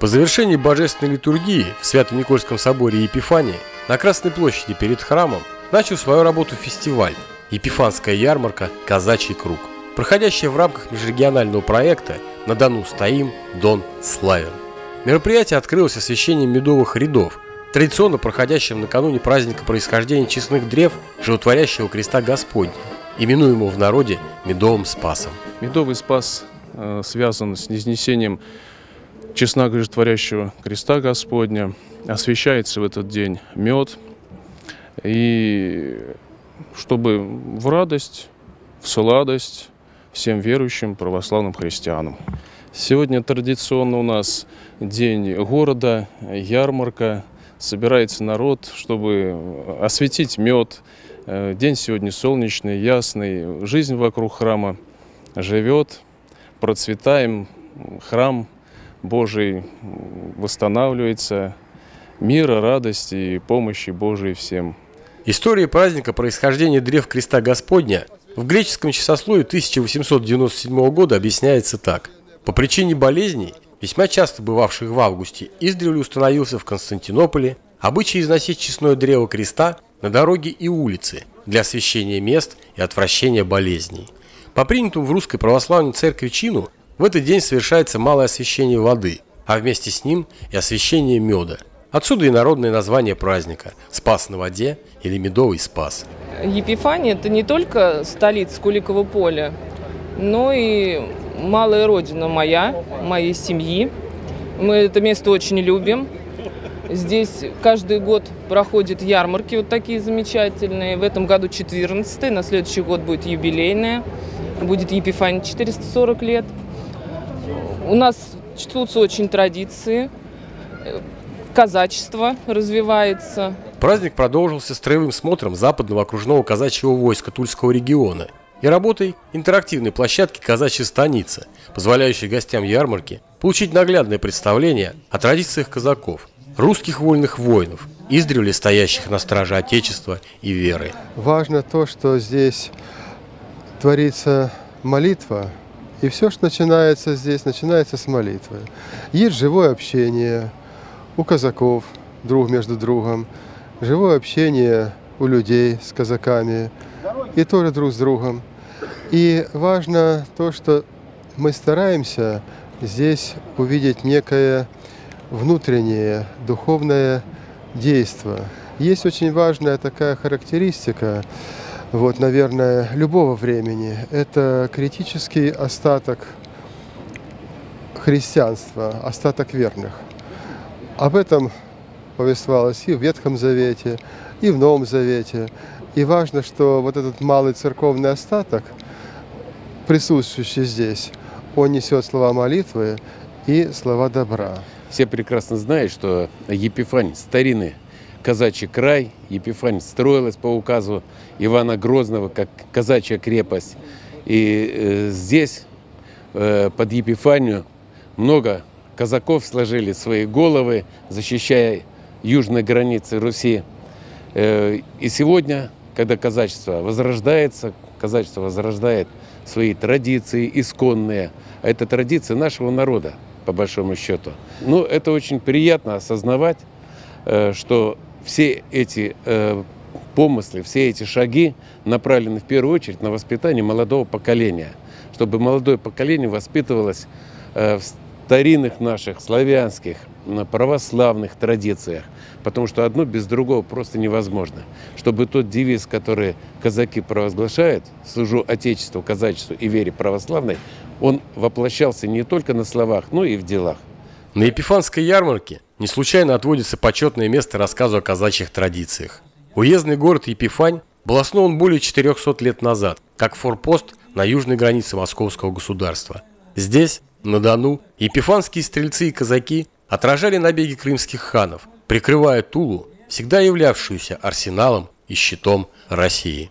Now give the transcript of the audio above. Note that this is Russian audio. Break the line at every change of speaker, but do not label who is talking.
По завершении божественной литургии в Свято-Никольском соборе Епифании на Красной площади перед храмом начал свою работу фестиваль «Епифанская ярмарка. Казачий круг», проходящая в рамках межрегионального проекта «На Дону стоим, Дон славен». Мероприятие открылось освещением медовых рядов, традиционно проходящим накануне праздника происхождения честных древ животворящего креста Господня, именуемого в народе Медовым Спасом.
Медовый Спас э, связан с незнесением честна животворящего креста Господня. Освещается в этот день мед. И чтобы в радость, в сладость всем верующим православным христианам. Сегодня традиционно у нас день города, ярмарка. Собирается народ, чтобы осветить мед. Э, день сегодня солнечный, ясный. Жизнь вокруг храма живет. Процветаем. Храм Божий восстанавливается. Мира, радости и помощи Божией всем.
История праздника происхождения древ креста Господня в греческом часословии 1897 года объясняется так. По причине болезней, весьма часто бывавших в августе, издревле установился в Константинополе обычай износить честное древо креста на дороги и улицы для освещения мест и отвращения болезней. По принятому в русской православной церкви чину в этот день совершается малое освещение воды, а вместе с ним и освещение меда. Отсюда и народное название праздника – «Спас на воде» или «Медовый спас».
Епифания – это не только столица Куликового поля, но и малая родина моя, моей семьи. Мы это место очень любим. Здесь каждый год проходят ярмарки вот такие замечательные. В этом году 14 на следующий год будет юбилейная. Будет Епифания 440 лет. У нас чтутся очень традиции, казачество развивается.
Праздник продолжился строевым смотром западного окружного казачьего войска Тульского региона и работой интерактивной площадки «Казачья станица», позволяющей гостям ярмарки получить наглядное представление о традициях казаков, русских вольных воинов, издревле стоящих на страже Отечества и веры.
Важно то, что здесь творится молитва, и все, что начинается здесь, начинается с молитвы. Есть живое общение у казаков, друг между другом, живое общение у людей с казаками и тоже друг с другом. И важно то, что мы стараемся здесь увидеть некое внутреннее духовное действие. Есть очень важная такая характеристика – вот, наверное, любого времени. Это критический остаток христианства, остаток верных. Об этом повествовалось и в Ветхом Завете, и в Новом Завете. И важно, что вот этот малый церковный остаток, присутствующий здесь, он несет слова молитвы и слова добра.
Все прекрасно знают, что Епифань старинный казачий край. Епифань строилась по указу Ивана Грозного, как казачья крепость. И э, здесь, э, под Епифанию, много казаков сложили свои головы, защищая южные границы Руси. Э, и сегодня, когда казачество возрождается, казачество возрождает свои традиции исконные, а это традиции нашего народа, по большому счету. Ну, это очень приятно осознавать, что все эти э, помыслы, все эти шаги направлены в первую очередь на воспитание молодого поколения, чтобы молодое поколение воспитывалось э, в старинных наших славянских, православных традициях, потому что одно без другого просто невозможно. Чтобы тот девиз, который казаки провозглашают, «Служу Отечеству, казачеству и вере православной», он воплощался не только на словах, но и в делах.
На Епифанской ярмарке не случайно отводится почетное место рассказу о казачьих традициях. Уездный город Епифань был основан более 400 лет назад, как форпост на южной границе московского государства. Здесь, на Дону, епифанские стрельцы и казаки отражали набеги крымских ханов, прикрывая Тулу, всегда являвшуюся арсеналом и щитом России.